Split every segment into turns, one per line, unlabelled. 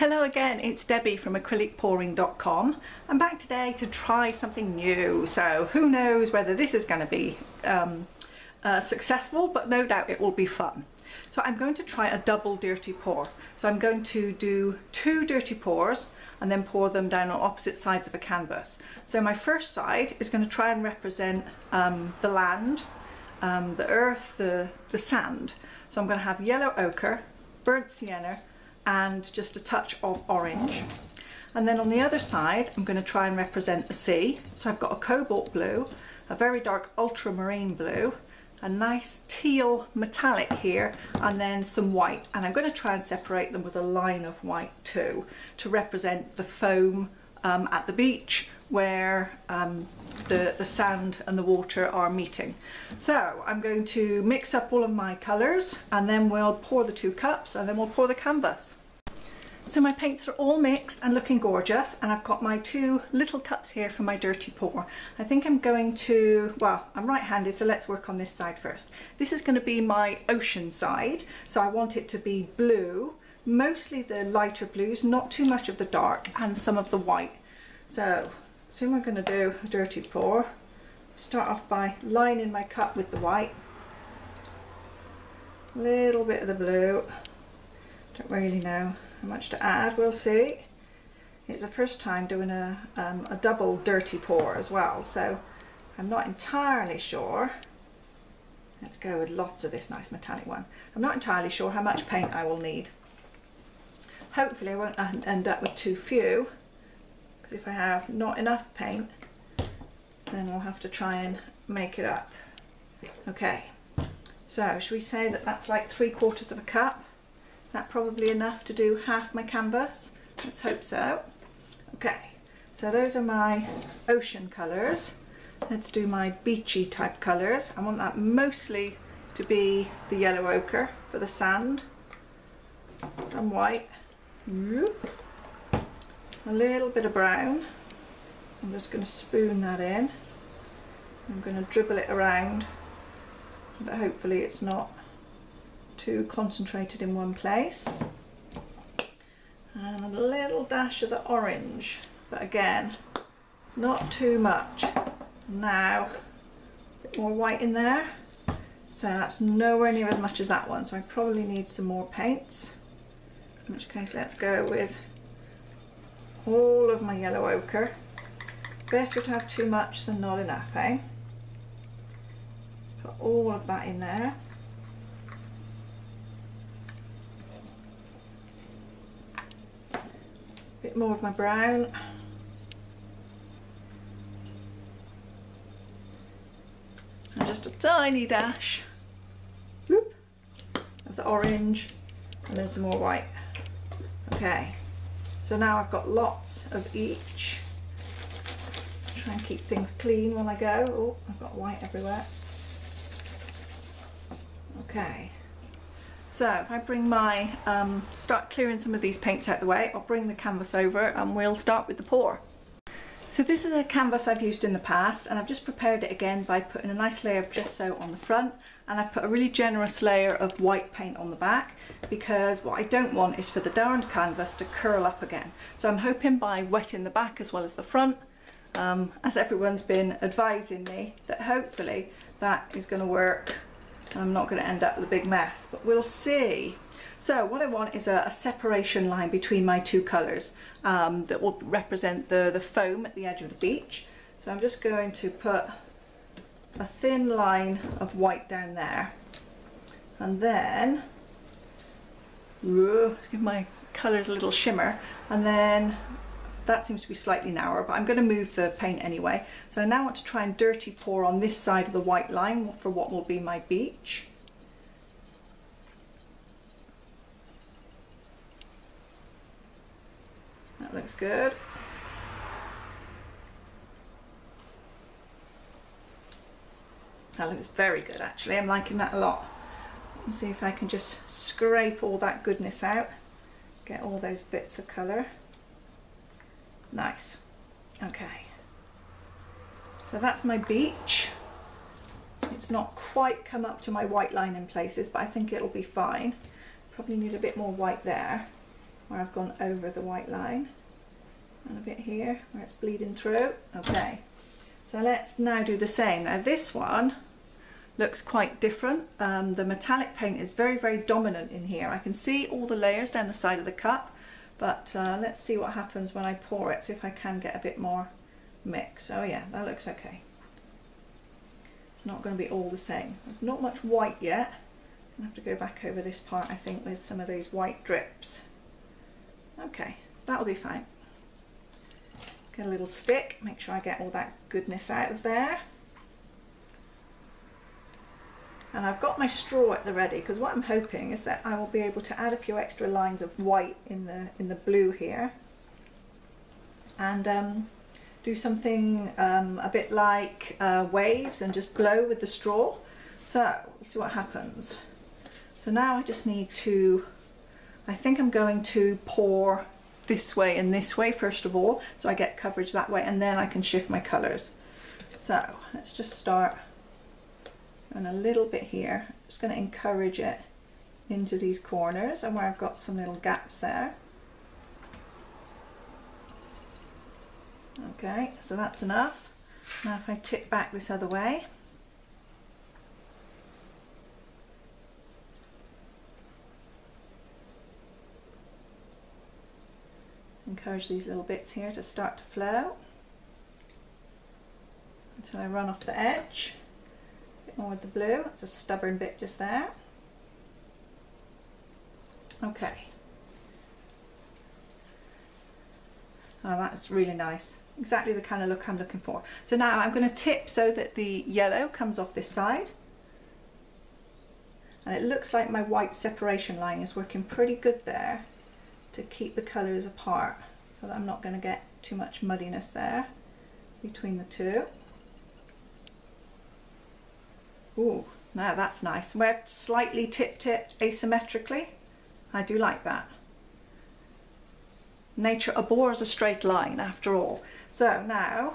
Hello again, it's Debbie from acrylicpouring.com. I'm back today to try something new, so who knows whether this is going to be um, uh, successful, but no doubt it will be fun. So I'm going to try a double dirty pour. So I'm going to do two dirty pours and then pour them down on opposite sides of a canvas. So my first side is going to try and represent um, the land, um, the earth, the, the sand. So I'm going to have yellow ochre, burnt sienna, and just a touch of orange. And then on the other side, I'm going to try and represent the sea. So I've got a cobalt blue, a very dark ultramarine blue, a nice teal metallic here, and then some white. And I'm going to try and separate them with a line of white too, to represent the foam um, at the beach where um, the, the sand and the water are meeting. So I'm going to mix up all of my colours and then we'll pour the two cups and then we'll pour the canvas. So my paints are all mixed and looking gorgeous and I've got my two little cups here for my dirty pour. I think I'm going to, well I'm right-handed so let's work on this side first. This is going to be my ocean side so I want it to be blue, mostly the lighter blues, not too much of the dark and some of the white. So soon we're going to do a dirty pour. Start off by lining my cup with the white. Little bit of the blue. Don't really know how much to add, we'll see. It's the first time doing a, um, a double dirty pour as well, so I'm not entirely sure. Let's go with lots of this nice metallic one. I'm not entirely sure how much paint I will need. Hopefully I won't end up with too few because if I have not enough paint then we'll have to try and make it up. Okay, so should we say that that's like three quarters of a cup? Is that probably enough to do half my canvas? Let's hope so. Okay, so those are my ocean colours. Let's do my beachy type colours. I want that mostly to be the yellow ochre for the sand. Some white a little bit of brown. I'm just going to spoon that in. I'm going to dribble it around but hopefully it's not too concentrated in one place. And a little dash of the orange but again not too much. Now a bit more white in there so that's nowhere near as much as that one so I probably need some more paints in which case let's go with all of my yellow ochre. Better to have too much than not enough, eh? Put all of that in there. Bit more of my brown. And just a tiny dash whoop, of the orange and then some more white. Okay. So now I've got lots of each. Try and keep things clean when I go. Oh, I've got white everywhere. Okay. So if I bring my, um, start clearing some of these paints out the way, I'll bring the canvas over and we'll start with the pour. So this is a canvas I've used in the past and I've just prepared it again by putting a nice layer of gesso on the front and I've put a really generous layer of white paint on the back because what I don't want is for the darned canvas to curl up again. So I'm hoping by wetting the back as well as the front, um, as everyone's been advising me, that hopefully that is going to work I'm not going to end up with a big mess, but we'll see. So what I want is a, a separation line between my two colours um, that will represent the, the foam at the edge of the beach. So I'm just going to put a thin line of white down there and then let's give my colours a little shimmer and then that seems to be slightly narrower but I'm going to move the paint anyway so I now want to try and dirty pour on this side of the white line for what will be my beach that looks good That looks very good actually, I'm liking that a lot. Let's see if I can just scrape all that goodness out. Get all those bits of colour. Nice. Okay. So that's my beach. It's not quite come up to my white line in places, but I think it'll be fine. Probably need a bit more white there. where I've gone over the white line and a bit here where it's bleeding through. Okay, so let's now do the same. Now this one looks quite different. Um, the metallic paint is very, very dominant in here. I can see all the layers down the side of the cup, but uh, let's see what happens when I pour it, see if I can get a bit more mix. Oh yeah, that looks okay. It's not going to be all the same. There's not much white yet. I have to go back over this part, I think, with some of those white drips. Okay, that'll be fine. Get a little stick, make sure I get all that goodness out of there. And I've got my straw at the ready because what I'm hoping is that I will be able to add a few extra lines of white in the in the blue here. And um, do something um, a bit like uh, waves and just blow with the straw. So see what happens. So now I just need to, I think I'm going to pour this way and this way first of all, so I get coverage that way and then I can shift my colours. So let's just start and a little bit here. I'm just going to encourage it into these corners and where I've got some little gaps there. Okay, so that's enough. Now if I tip back this other way, encourage these little bits here to start to flow until I run off the edge. Bit more with the blue, it's a stubborn bit just there. Okay. Oh, that's really nice exactly the kind of look I'm looking for. So now I'm going to tip so that the yellow comes off this side. And it looks like my white separation line is working pretty good there to keep the colours apart so that I'm not going to get too much muddiness there between the two. Ooh, now that's nice. Where I've slightly tipped it asymmetrically, I do like that. Nature abhors a straight line after all. So now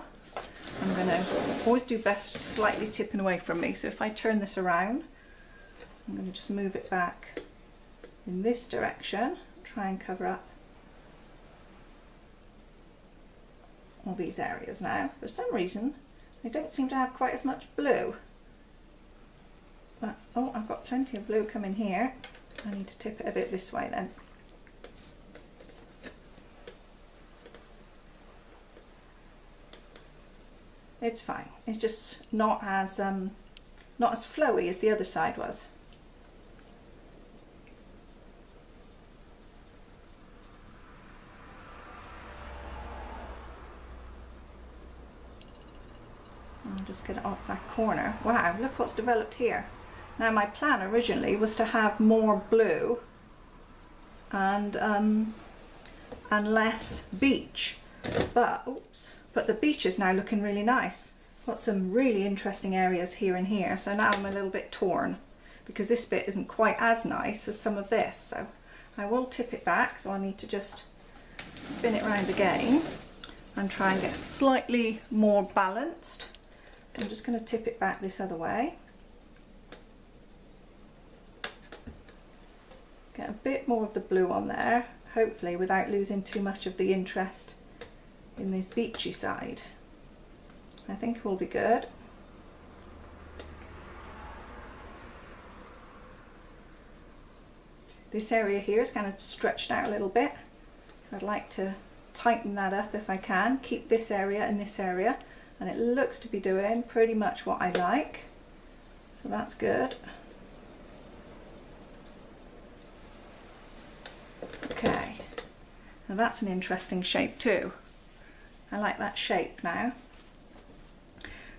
I'm going to always do best slightly tipping away from me. So if I turn this around, I'm going to just move it back in this direction, try and cover up all these areas now. For some reason, they don't seem to have quite as much blue. Oh, I've got plenty of blue coming here. I need to tip it a bit this way then. it's fine. It's just not as um, not as flowy as the other side was. I'll just get it off that corner. Wow, look what's developed here. Now my plan originally was to have more blue and um, and less beach, but oops, but the beach is now looking really nice. Got some really interesting areas here and here. So now I'm a little bit torn because this bit isn't quite as nice as some of this. So I will tip it back. So I need to just spin it around again and try and get slightly more balanced. I'm just going to tip it back this other way. Get a bit more of the blue on there, hopefully without losing too much of the interest in this beachy side. I think it will be good. This area here is kind of stretched out a little bit. So I'd like to tighten that up if I can. Keep this area and this area. And it looks to be doing pretty much what I like. So that's good. Okay. Now that's an interesting shape too. I like that shape now.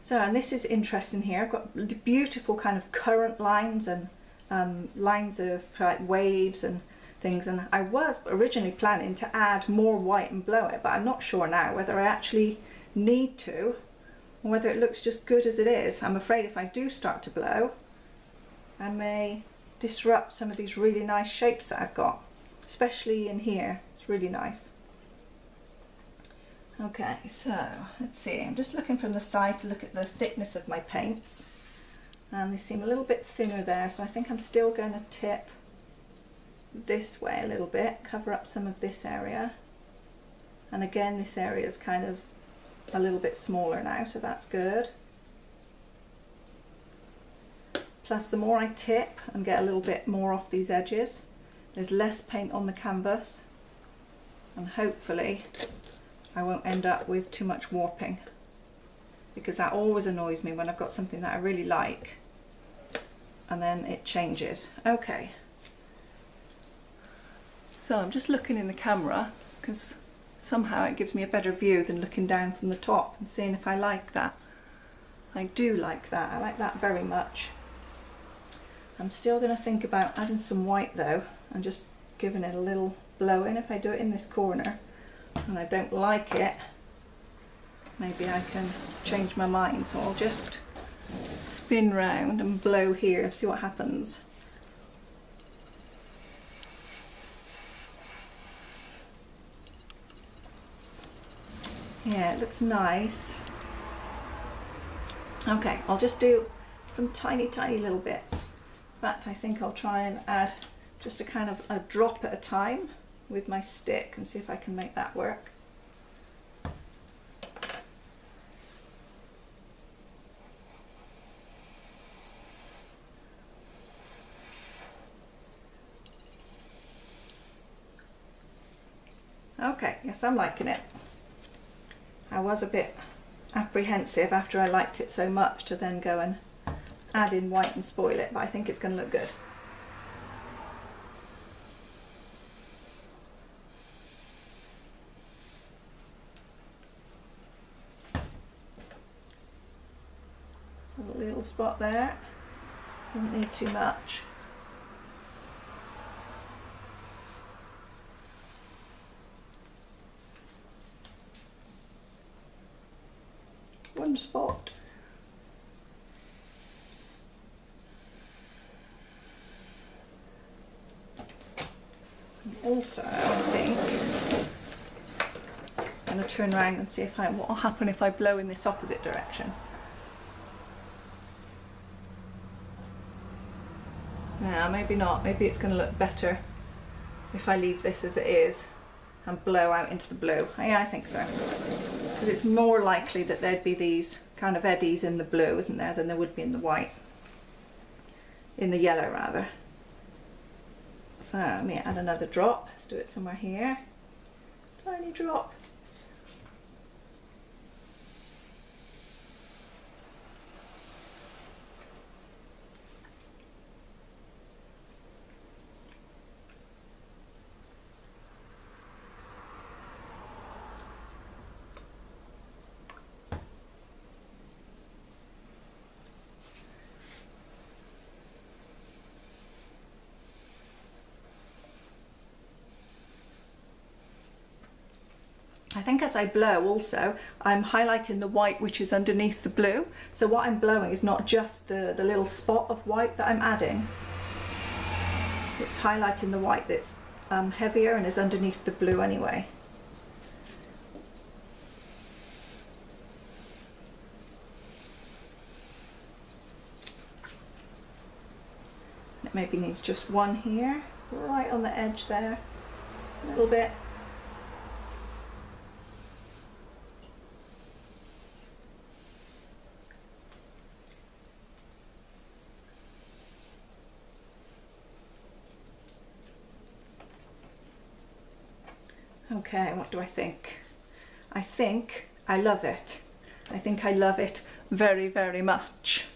So, and this is interesting here. I've got beautiful kind of current lines and um, lines of like waves and things. And I was originally planning to add more white and blow it, but I'm not sure now whether I actually need to or whether it looks just good as it is. I'm afraid if I do start to blow, I may disrupt some of these really nice shapes that I've got, especially in here. It's really nice. Okay, so let's see, I'm just looking from the side to look at the thickness of my paints and they seem a little bit thinner there so I think I'm still going to tip this way a little bit, cover up some of this area. And again, this area is kind of a little bit smaller now, so that's good. Plus the more I tip and get a little bit more off these edges, there's less paint on the canvas and hopefully I won't end up with too much warping because that always annoys me when I've got something that I really like and then it changes. Okay. So I'm just looking in the camera because somehow it gives me a better view than looking down from the top and seeing if I like that. I do like that, I like that very much. I'm still going to think about adding some white though and just giving it a little blow in if I do it in this corner and I don't like it maybe I can change my mind so I'll just spin round and blow here and see what happens. Yeah, it looks nice. Okay, I'll just do some tiny, tiny little bits. Fact, I think I'll try and add just a kind of a drop at a time with my stick and see if I can make that work. Okay, yes I'm liking it. I was a bit apprehensive after I liked it so much to then go and add in white and spoil it, but I think it's going to look good. A little spot there, doesn't need too much. One spot. Also, I think, I'm going to turn around and see if I, what will happen if I blow in this opposite direction. Yeah, maybe not. Maybe it's going to look better if I leave this as it is and blow out into the blue. Yeah, I think so. Because it's more likely that there'd be these kind of eddies in the blue, isn't there, than there would be in the white. In the yellow, rather. So let me add another drop. Let's do it somewhere here. Tiny drop. Think as I blow also, I'm highlighting the white which is underneath the blue. So what I'm blowing is not just the, the little spot of white that I'm adding. It's highlighting the white that's um, heavier and is underneath the blue anyway. It maybe needs just one here, right on the edge there, a little bit. Okay, what do I think? I think I love it. I think I love it very, very much.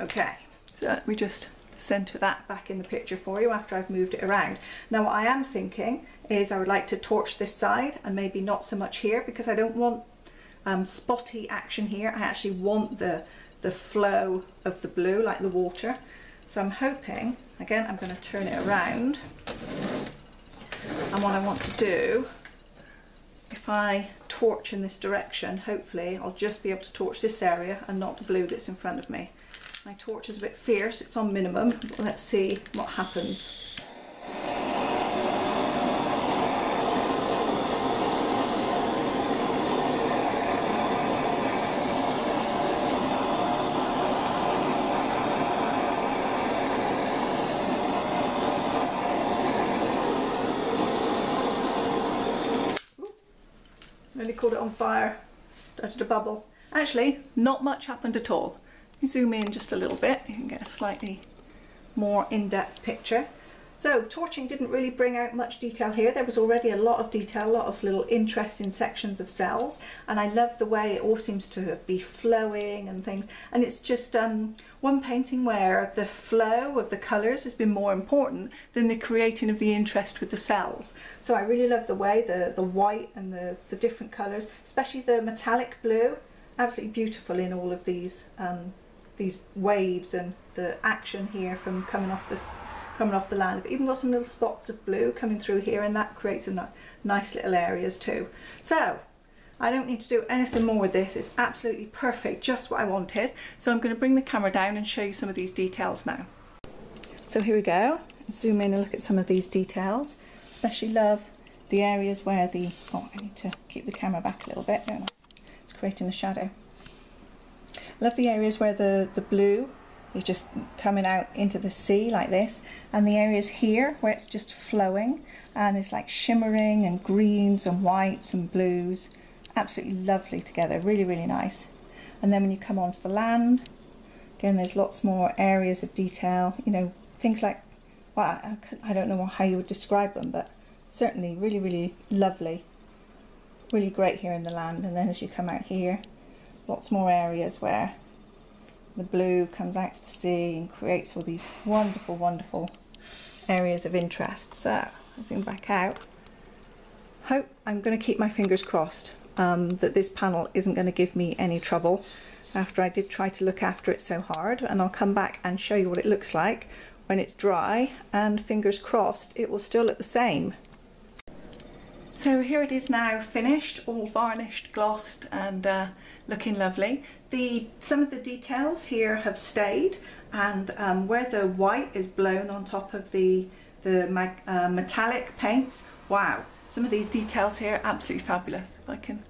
Okay, so we just center that back in the picture for you after I've moved it around. Now what I am thinking is I would like to torch this side and maybe not so much here because I don't want um, spotty action here. I actually want the, the flow of the blue like the water. So I'm hoping, again, I'm going to turn it around. And what I want to do if I torch in this direction, hopefully I'll just be able to torch this area and not the blue that's in front of me. My torch is a bit fierce, it's on minimum, let's see what happens. It on fire. Started to bubble. Actually, not much happened at all. Zoom in just a little bit, you can get a slightly more in-depth picture. So torching didn't really bring out much detail here. There was already a lot of detail, a lot of little interesting sections of cells. And I love the way it all seems to be flowing and things. And it's just um, one painting where the flow of the colours has been more important than the creating of the interest with the cells. So I really love the way the, the white and the, the different colours, especially the metallic blue, absolutely beautiful in all of these um, these waves and the action here from coming off this coming off the land. But even got some little spots of blue coming through here and that creates some nice little areas too. So I don't need to do anything more with this. It's absolutely perfect, just what I wanted. So I'm going to bring the camera down and show you some of these details now. So here we go. Zoom in and look at some of these details. Especially love the areas where the, oh I need to keep the camera back a little bit, don't I? It's creating a shadow. Love the areas where the, the blue is just coming out into the sea like this. And the areas here where it's just flowing. And it's like shimmering and greens and whites and blues. Absolutely lovely together. Really really nice. And then when you come onto the land again there's lots more areas of detail. You know things like well I don't know how you would describe them but certainly really really lovely. Really great here in the land. And then as you come out here lots more areas where the blue comes out to the sea and creates all these wonderful, wonderful areas of interest. So, I'll zoom back out. Hope I'm going to keep my fingers crossed um, that this panel isn't going to give me any trouble after I did try to look after it so hard and I'll come back and show you what it looks like when it's dry and fingers crossed it will still look the same. So here it is now finished, all varnished, glossed and uh, looking lovely. The Some of the details here have stayed and um, where the white is blown on top of the, the mag, uh, metallic paints, wow, some of these details here absolutely fabulous. If I can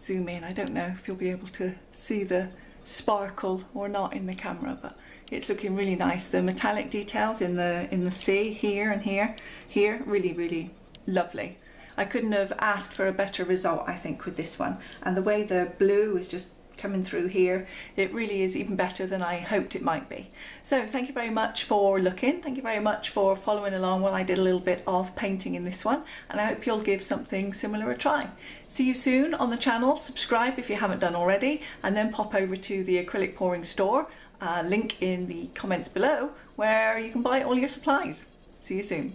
zoom in, I don't know if you'll be able to see the sparkle or not in the camera, but it's looking really nice. The metallic details in the in the sea here and here, here, really, really lovely. I couldn't have asked for a better result, I think, with this one. And the way the blue is just coming through here, it really is even better than I hoped it might be. So thank you very much for looking. Thank you very much for following along while I did a little bit of painting in this one. And I hope you'll give something similar a try. See you soon on the channel. Subscribe if you haven't done already. And then pop over to the acrylic pouring store. Uh, link in the comments below where you can buy all your supplies. See you soon.